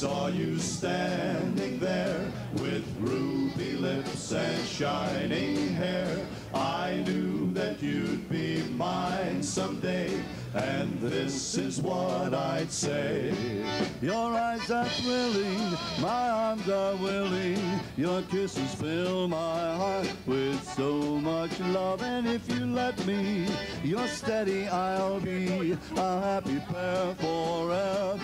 saw you standing there with ruby lips and shining hair, I knew that you'd be mine someday. And this is what I'd say. Your eyes are thrilling, my arms are willing. Your kisses fill my heart with so much love. And if you let me, you're steady, I'll be a happy pair forevermore.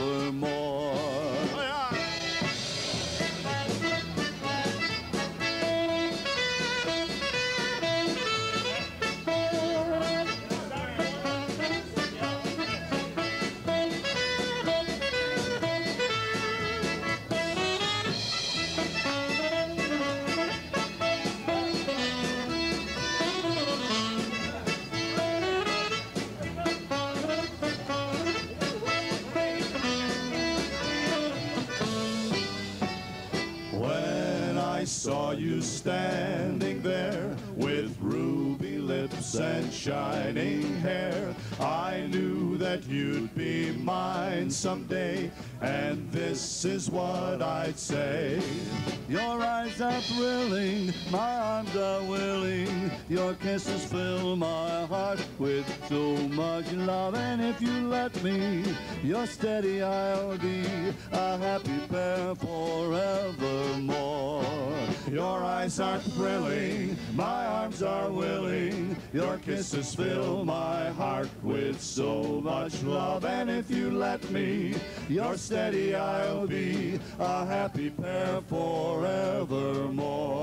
Saw you standing there with ruby lips and shining hair, I knew that you'd be mine someday. And this is what I'd say. Your eyes are thrilling, my arms are willing. Your kisses fill my heart with so much love. And if you let me, you're steady, I'll be a happy pair forevermore. Your eyes are thrilling, my arms are willing. Your kisses fill my heart with so much love. And if you let me, you're steady, I'll be a happy pair forevermore.